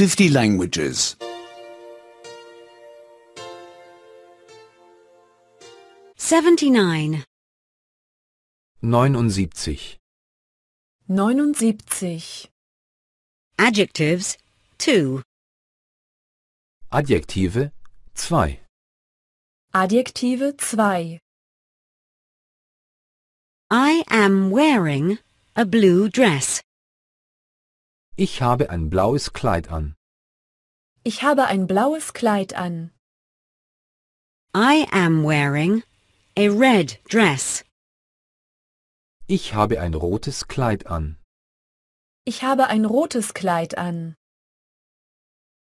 50 languages. 79. 79. 79. Adjectives 2. Adjektive 2. Adjektive 2. I am wearing a blue dress. Ich habe ein blaues Kleid an. Ich habe ein blaues Kleid an. I am wearing a red dress. Ich habe ein rotes Kleid an. Ich habe ein rotes Kleid an.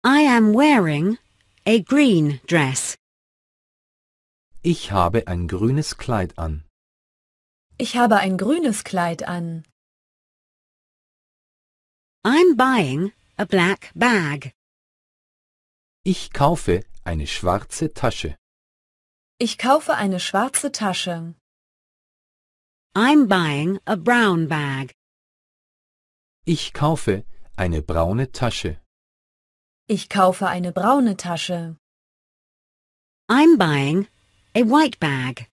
I am wearing a green dress. Ich habe ein grünes Kleid an. Ich habe ein grünes Kleid an. I'm buying a black bag. Ich kaufe eine schwarze Tasche. Ich kaufe eine schwarze Tasche. I'm buying a brown bag. Ich kaufe eine braune Tasche. Ich kaufe eine braune Tasche. I'm buying a white bag.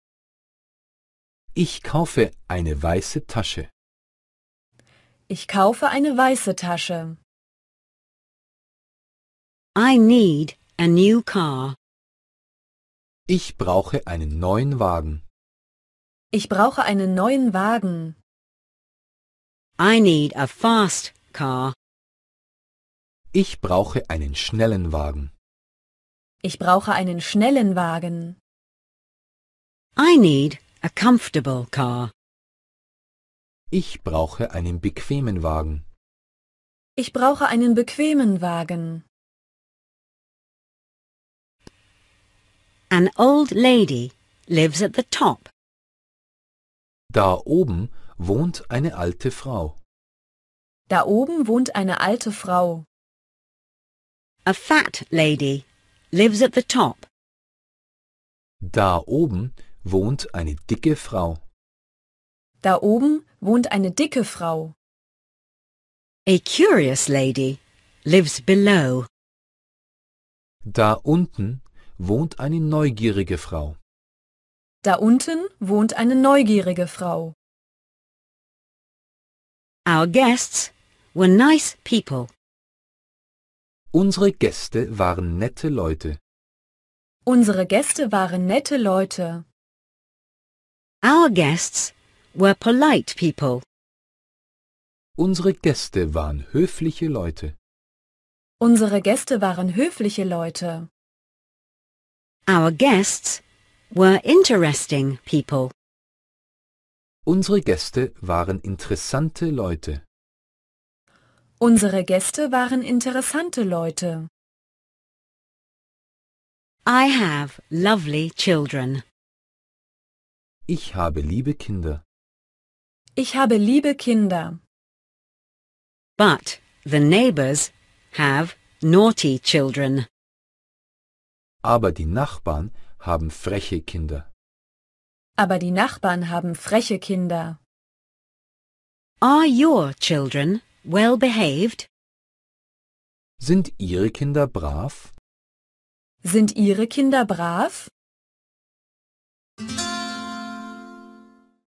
Ich kaufe eine weiße Tasche. Ich kaufe eine weiße Tasche. I need a new car. Ich brauche einen neuen Wagen. Ich brauche einen neuen Wagen. I need a fast car. Ich brauche einen schnellen Wagen. Ich brauche einen schnellen Wagen. I need a comfortable car. Ich brauche einen bequemen Wagen. Ich brauche einen bequemen Wagen. An old lady lives at the top. Da oben wohnt eine alte Frau. Da oben wohnt eine alte Frau. A fat lady lives at the top. Da oben wohnt eine dicke Frau. Da oben wohnt eine dicke Frau. A curious lady lives below. Da unten wohnt eine neugierige Frau. Da unten wohnt eine neugierige Frau. Our guests were nice people. Unsere Gäste waren nette Leute. Unsere Gäste waren nette Leute. Our guests were polite people. Unsere Gäste waren höfliche Leute. Unsere Gäste waren höfliche Leute. Our guests were interesting people. Unsere Gäste waren interessante Leute. Unsere Gäste waren interessante Leute. I have lovely children. Ich habe liebe Kinder. Ich habe liebe Kinder. But the neighbors have naughty children. Aber die Nachbarn haben freche Kinder. Aber die Nachbarn haben freche Kinder. Are your children well behaved? Sind Ihre Kinder brav? Sind Ihre Kinder brav?